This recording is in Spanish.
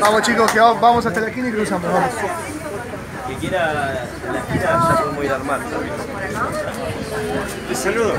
Vamos chicos, que vamos hasta la esquina y cruzamos, vamos. Que quiera la esquina ya podemos ir a armar. Les saludo.